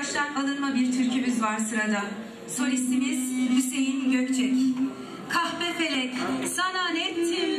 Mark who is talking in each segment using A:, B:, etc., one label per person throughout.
A: Maraş'tan alınma bir türkümüz var sırada. Solistimiz Hüseyin Gökçek. Kahpe felek, sana nettim,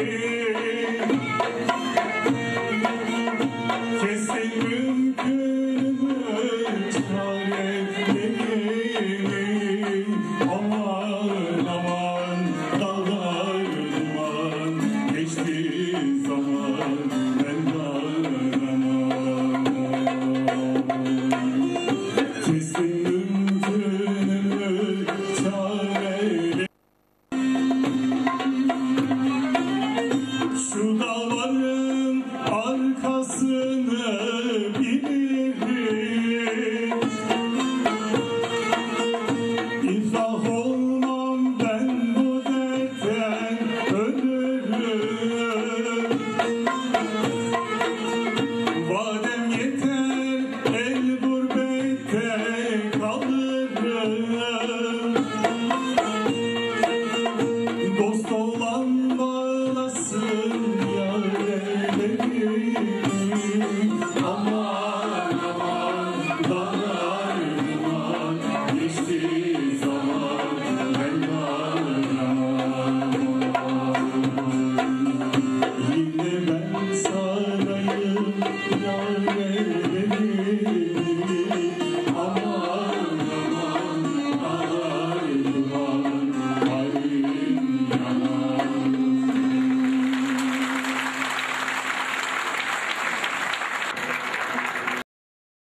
B: Yeah. Dağların arkasını